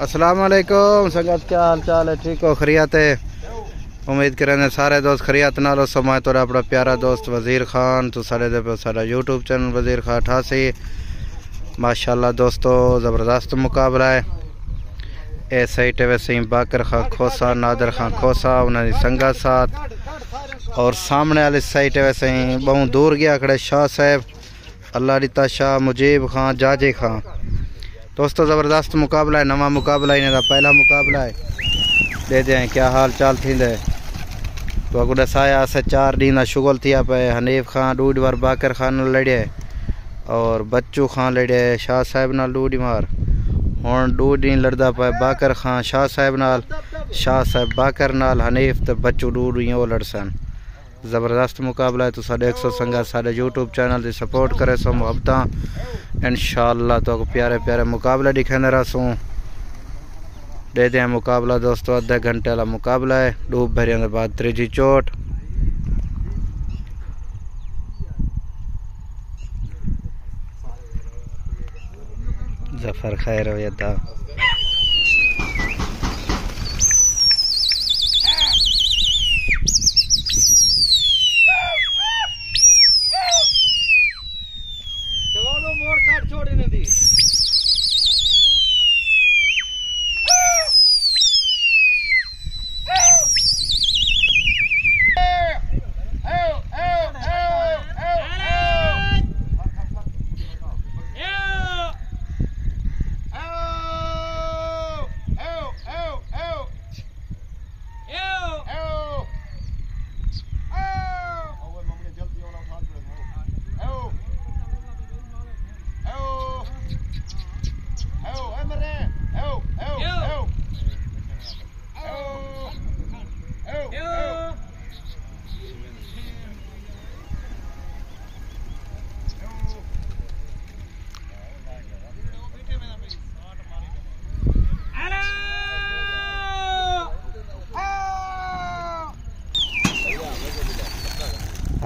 السلام علیکم، سنگت، کیا حال چال ہے؟ ٹھیک ہو؟ خریت ہے؟ امید کریں سارے دوست خریت نالو سمائے تو اپنا پیارا دوست وزیر خان، تو سارے دے پہ سارا یوٹیوب چینل وزیر خان اٹھاسی ماشاءاللہ دوستو، زبردست مقابلہ ہے۔ اے سائٹ ہے ویسے باکر خان کھوسا، نادر خان کھوسا انہوں نے ساتھ۔ اور سامنے والی سائٹ ہے ویسے بہت دور گیا، کھڑے شاہ صاحب، اللہ ریتا شاہ مجیب خان، جاجے خان۔ دوستو، زبردست مقابلہ ہے، نواں مقابلہ انہیں دا پہلا مقابلہ ہے۔ دے دیں، کیا حال چال تھی دے تو اگو دسایا سے چار دین شغل تھیا پہ حنیف خان، ڈوڈ وار باکر خان نال لڑے۔ اور بچو خان لڑے، شاہ صاحب نال ڈوڈ مار۔ ہوں ڈوڈ دین لڑدا پہ باکر خان، شاہ صاحب نال، شاہ صاحب باکر نال، حنیف تے بچو ڈوڈ ہی وہ لڑسن۔ زبردست مقابلہ ہے، تو ساڈے ایک سو سنگا ساڈے یوٹیوب چینل دی سپورٹ کرے سو محبتاں۔ انشاءاللہ تو پیارے پیارے مقابلہ دکھیں رہا سوں۔ دے دیں مقابلہ دوستو ادھے گھنٹے والا مقابلہ ہے۔ ڈوب بھریاں دے بعد تریجی چوٹ۔ ظفر خیر ہو یدا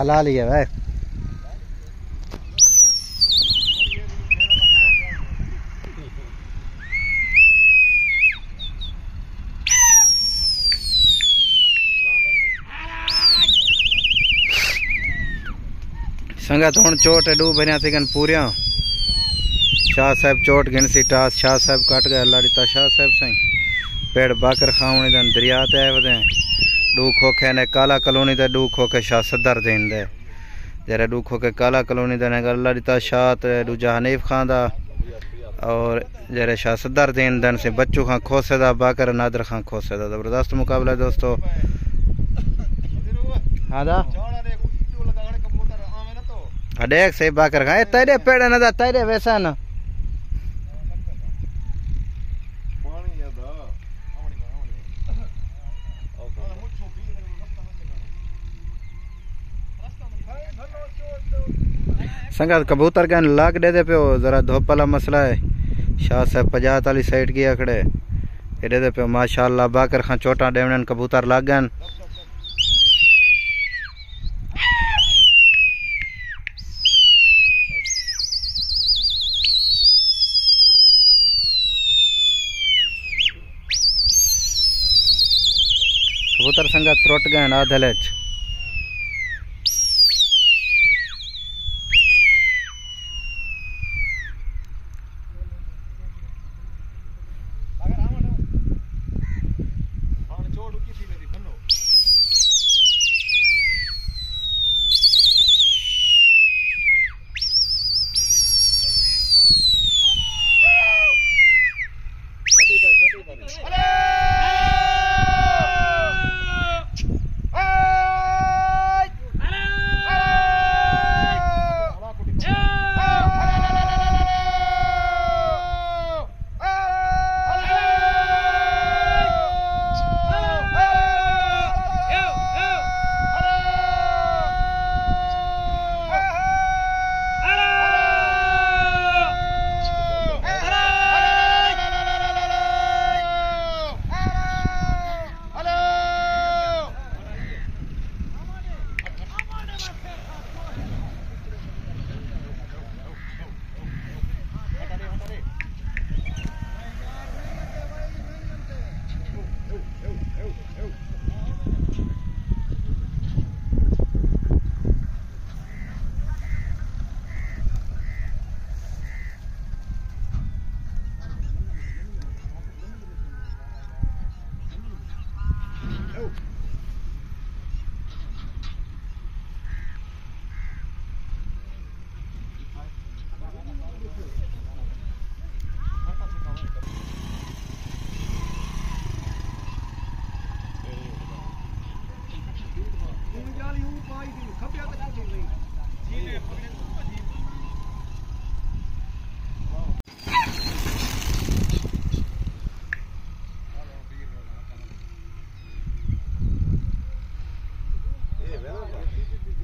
حلال ہی ہے بھائی۔ سنگت ہوں چوٹ ڈو بنیا تھن پوریا۔ شاہ صاحب چوٹ گن سی ٹاس، شاہ صاحب کٹ گئے، اللہ دیتا شاہ صاحب سائیں۔ پیڑ باکر خاؤں دن دریا تے آئے ودیں ڈو کے نے کالا کلونی دے ڈو کے شاہ صدر دین دے۔ جڑا ڈو کے کالا کلونی دے نے اللہ دیتا شاہ تے دو جہانیف خان دا اور جڑے شاہ صدر دین دن سے بچو خان کھوسے دا باکر نادر خان کھوسے دا۔ زبردست مقابلہ دوستو۔ ہاں دا۔ ہاں دیکھ صحیح باکر خان اے تیرے پیڑے نا دا تیرے ویسا نا سنگت کبوتر کہن لاگ دے دے پیو، ذرا دھوپ والا مسئلہ ہے۔ شاہ صاحب پجات والی سائڈ کیا کھڑے یہ دے دے پیو، ماشاءاللہ باکر خان چوٹاں ڈیونن کبوتر لاگ گن کبوتر سنگت تروٹ گئے آدھلچ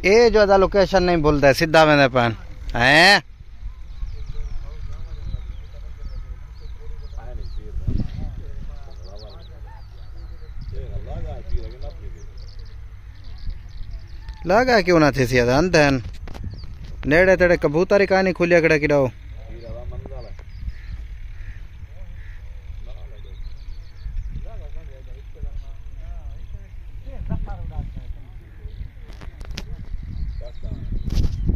ਇਹ ਜੋ ਦਾ ਲੋਕੇਸ਼ਨ ਨਹੀਂ ਭੁੱਲਦਾ ਸਿੱਧਾ ਵੇਂਦੇ ਪੈਣ ਹੈ ਲਗਾ ਕਿਉਂ ਨਾ ਥੀ ਸੀ ਅੰਦਨ ਨੇੜੇ ਤੇੜੇ ਕਬੂਤਰ ਹੀ ਕਾਨੀ ਖੁੱਲਿਆ ਕਿਹੜਾ ਕਿਰਾਓ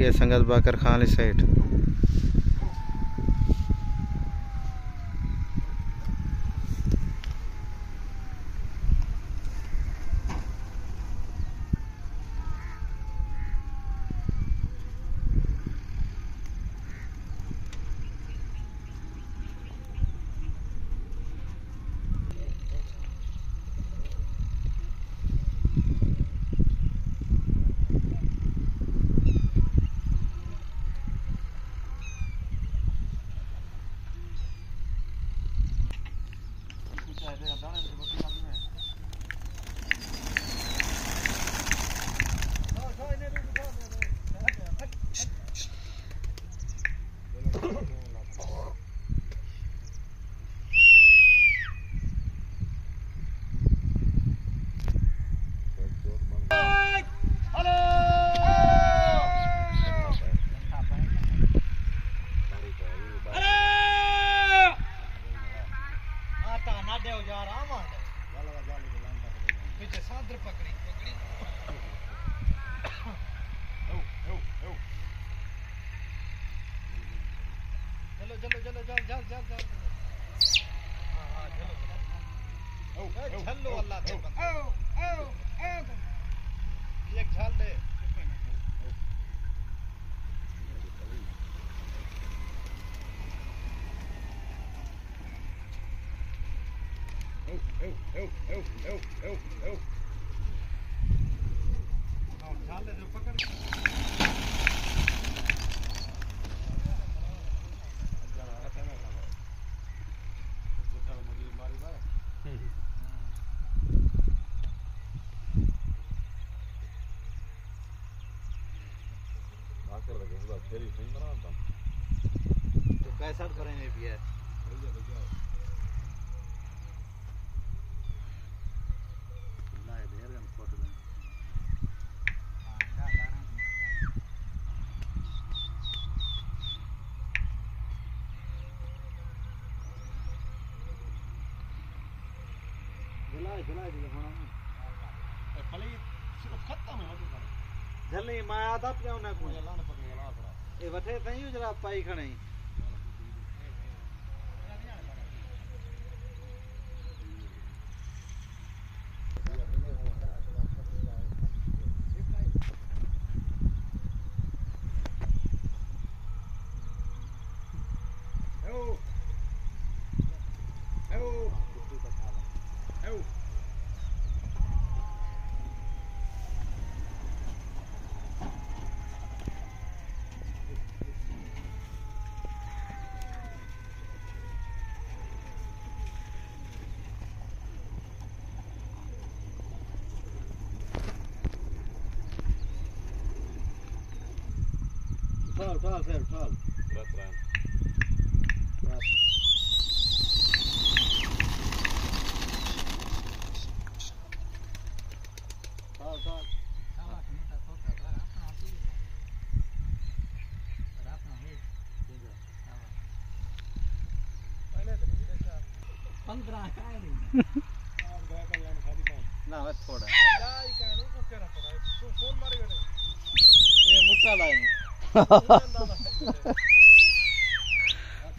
گے سنگت باکر خان سیٹ۔ Kaj sad korenje pijet? Prvo je dođao. વઠે તઈ જ રા પાઈ ખણે Tall, tall, sir, tall. Right, right. Right.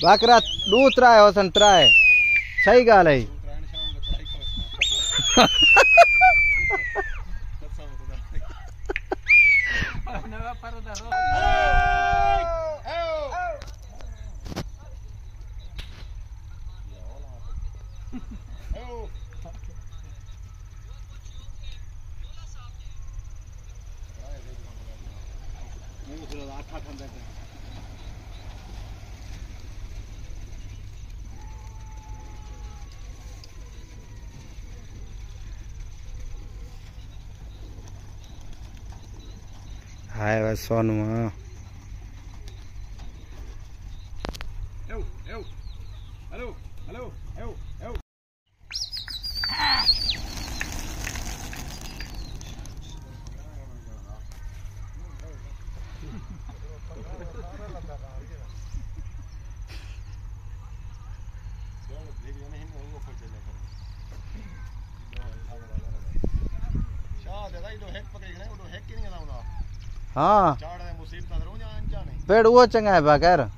باقرا دو ترائے ہو سن ترائے صحیح گال ہے son mà Eu, eu. હા ચાડે મુસીબત રહું જા અંજા નહીં પેડ ઉવો ચંગા હે બાકર ના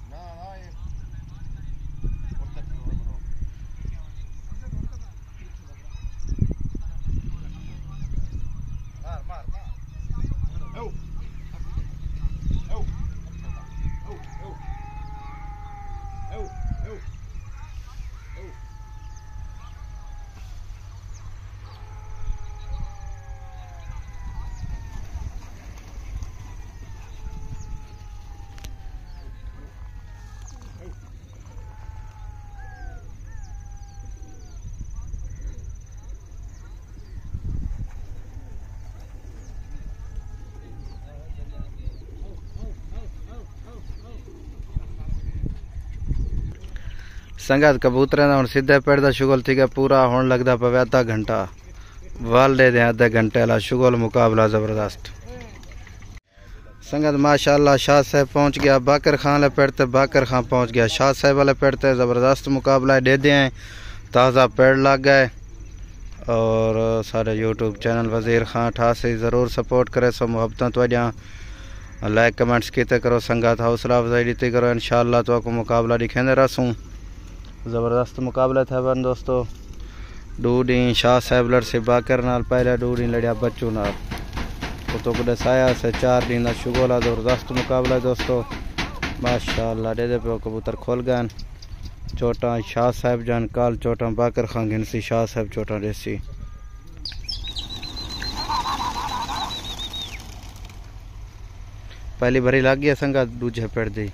سنگت ਸੰਗਤ ہوں ਦਾ پیڑ کا شگل ਦਾ ਸ਼ੁਗਲ پورا ہونے لگتا ਲੱਗਦਾ ਪਵੇ گھنٹہ ਘੰਟਾ والے دیں آدھے گھنٹے والا شغل مقابلہ زبردست سنگت ماشاء اللہ شاہ صاحب پہنچ گیا باکر خان والے پیڑ تے باکر خان پہنچ گیا شاہ صاحب والے پیڑ تے زبردست مقابلہ دے دیں تازہ پیڑ لگ گئے اور سارے یوٹیوب چینل وزیر خان ٹھاسے ضرور سپورٹ کرے سو محبتیں تو لائک کمنٹس کیتے کرو سنگت حوصلہ افزائی دیتے کرو انشاءاللہ تو کو مقابلہ دکھیں رسوں زبردست مقابلہ تھا بن دوستو۔ ڈوڈی شاہ صاحب لڑ سے باکر نال پہلا ڈوڈی لڑیا بچو نال۔ کو کو دسایا سے چار دین دا شگولا زبردست مقابلہ دوستو۔ ماشاءاللہ، دے دے پہو کبوتر کھول گئے چوٹاں شاہ صاحب جان، کال چوٹاں باکر خان گنسی شاہ صاحب چوٹاں سی پہلی بھری لگ گیا سنگا دوجہ پیڑ دی۔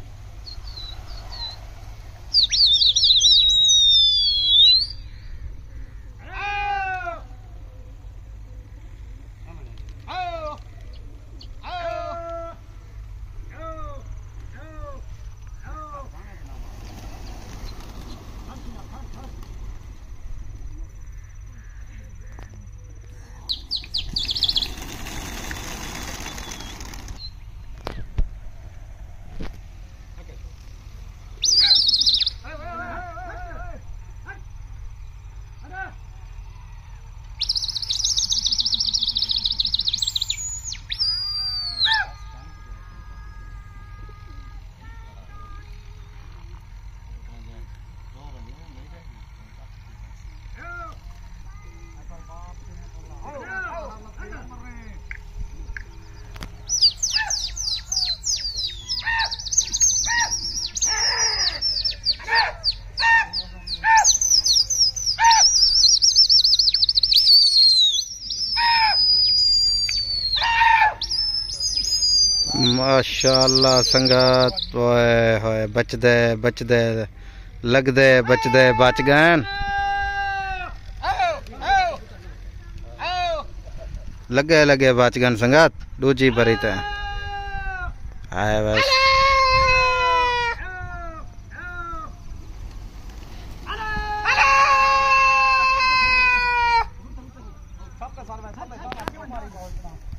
ماشاءاللہ سنگت، اوئے ہوئے بچ دے لگ دے بچ دے بچ گئن۔ لگے لگے، بچ گئن سنگت دو جی بری تے۔ آئے بس Thank you.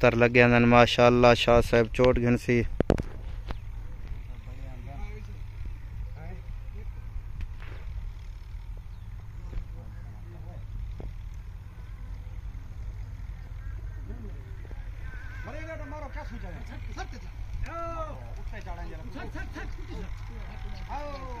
کبوتر لگے ہیں ماشاءاللہ شاہ صاحب چوٹ گھنسی Oh!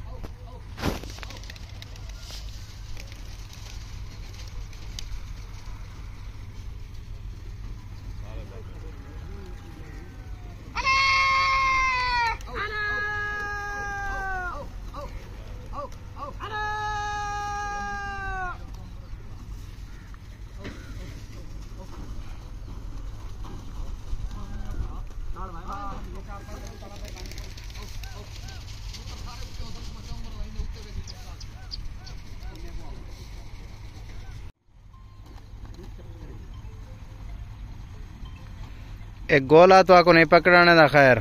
ایک گولا تو آکو نہیں پکڑانے دا خیر۔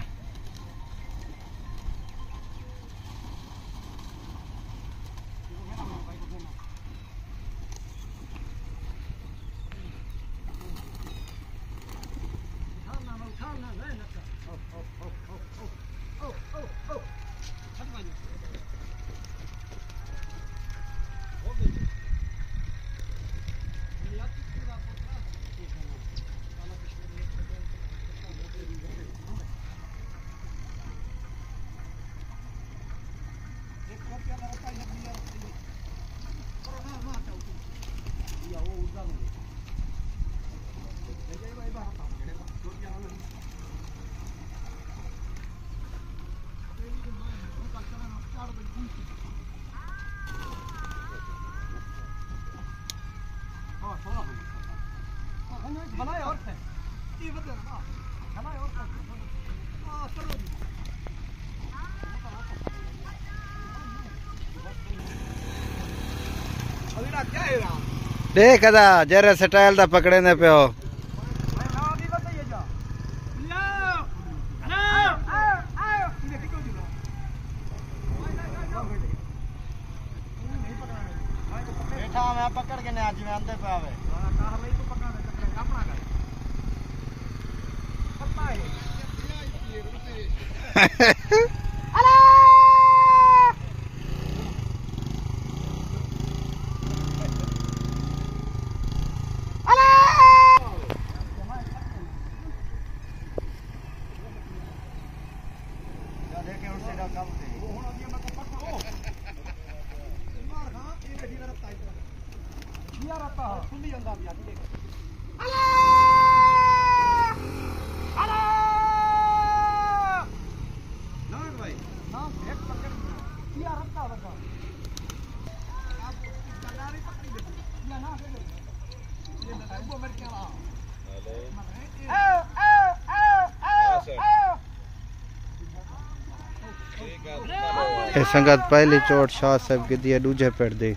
ڪندا جر سٽايل ته پڪڙي نه پيو سنگت پہلے چوٹ شاہ صاحب کی دیا دوجہ پیڑ دے۔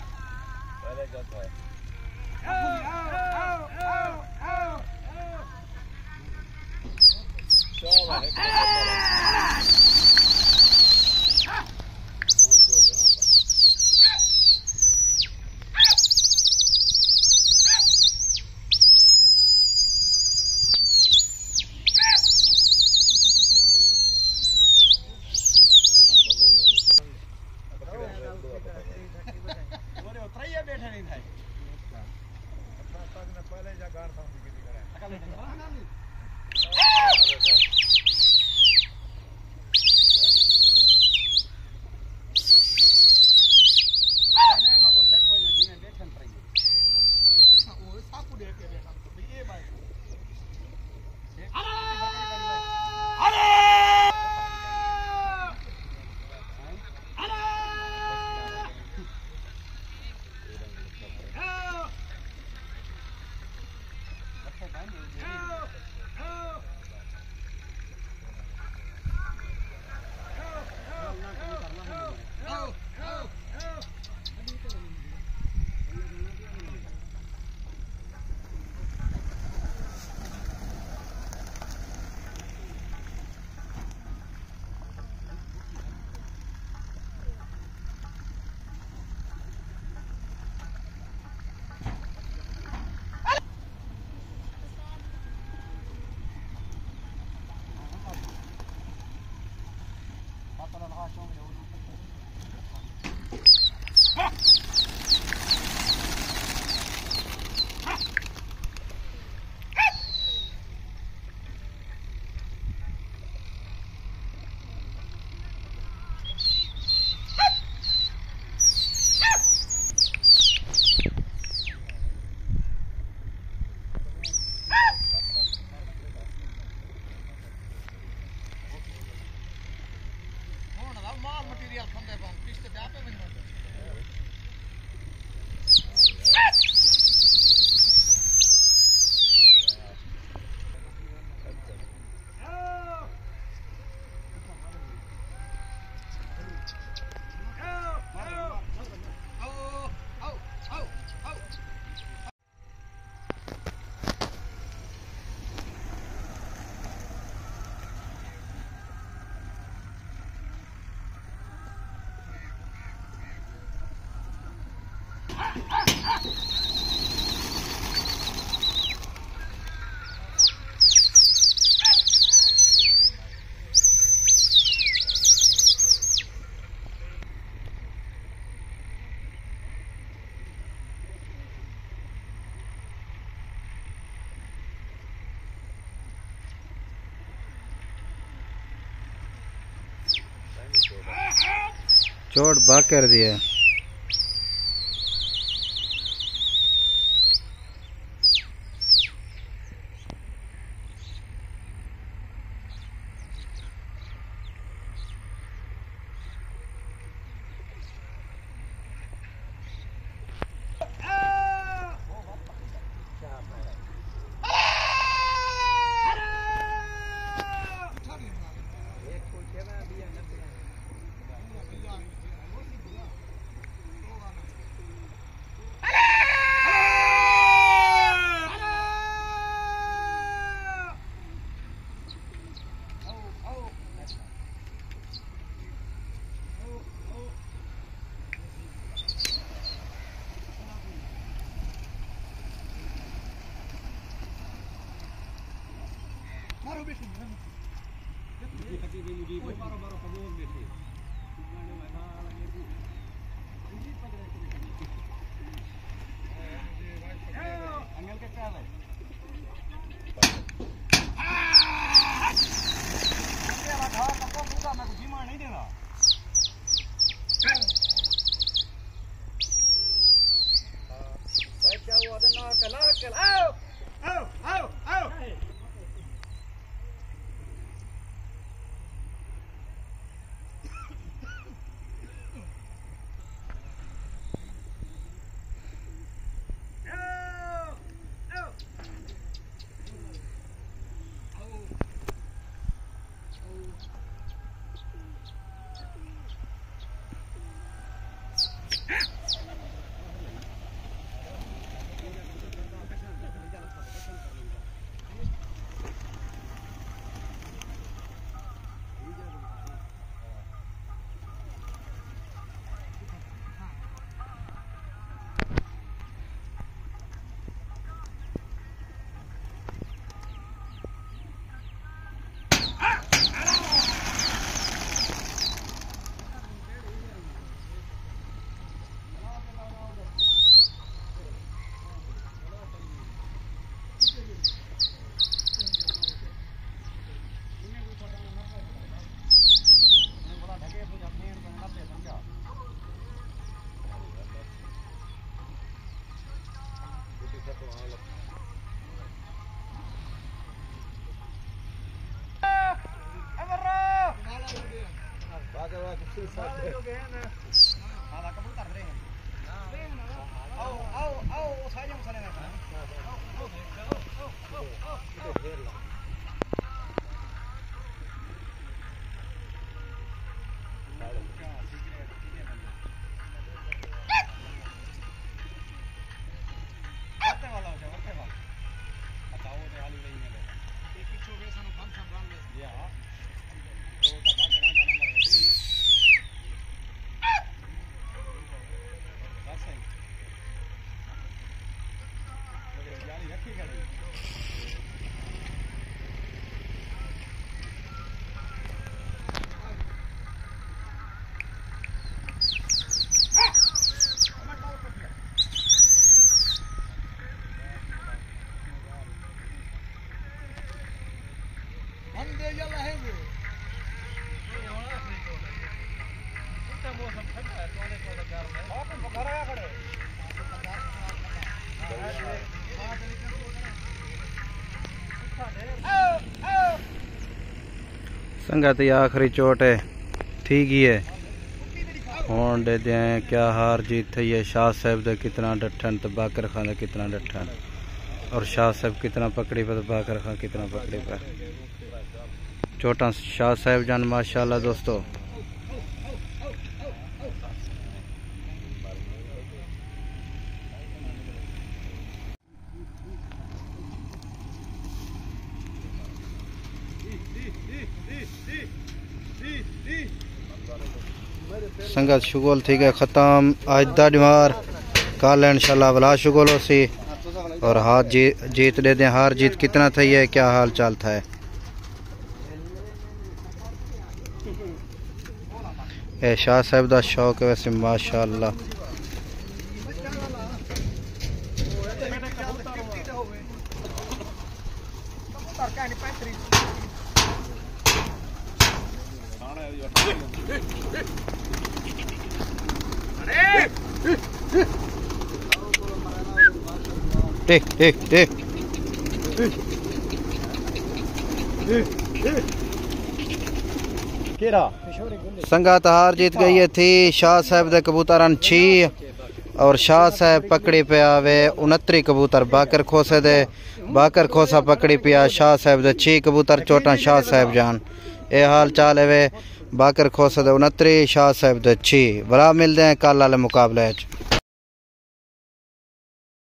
پہلے جا گار put on a high shoulder. چوٹ باغ کر دیا go. I can see something. سنگت آخری چوٹ ہے ٹھیک ہی ہے ہون دے دیں کیا ہار جیت تھے یہ شاہ صاحب دے کتنا ڈٹھن تو باکر خان دے کتنا ڈٹھن اور شاہ صاحب کتنا پکڑی پہ تو باکر خان کتنا پکڑی پہ چوٹا شاہ صاحب جان ماشاءاللہ دوستو سنگت شغل تھی گئے ختم۔ آج دا ڈمار کال انشاءاللہ بلا شغل ہو سی۔ اور ہاتھ جی- جیت دے دیں۔ ہار جیت کتنا تھا یہ کیا حال چال تھا ہے؟ اے شاہ صاحب دا شوق ہے ویسے ماشاءاللہ۔ Hey, hey, hey. Hey, hey, جیت گئی ہے تھی شاہ صاحب دے کبوتر ان چھی اور شاہ صاحب پکڑی پیا وے انتری کبوتر باکر کھوسے دے باکر کھوسا پکڑی پیا شاہ صاحب دے چھی کبوتر چوٹا شاہ صاحب جان اے حال چال ہے وے باکر کھوسد انتری شاہ صاحب دچھی بڑا ملتے ہیں کل والے مقابلے